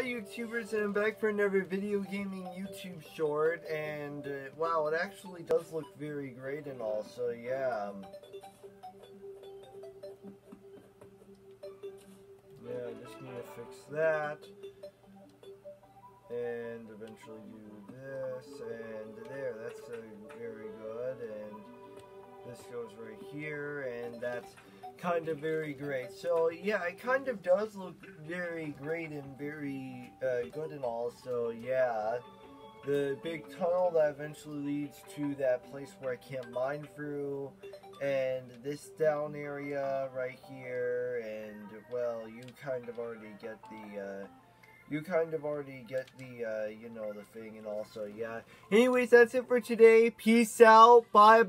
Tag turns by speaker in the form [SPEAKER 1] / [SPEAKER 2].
[SPEAKER 1] Hi YouTubers and I'm back for another video gaming YouTube short and uh, wow it actually does look very great and all so yeah um, yeah I just need to fix that and eventually do this and there that's uh, very good and this goes right here and that's kind of very great. So yeah, it kind of does look very great and very uh, good and all. So yeah, the big tunnel that eventually leads to that place where I can't mine through, and this down area right here, and well, you kind of already get the. Uh, you kind of already get the, uh, you know, the thing and also, yeah. Anyways, that's it for today. Peace out. Bye-bye.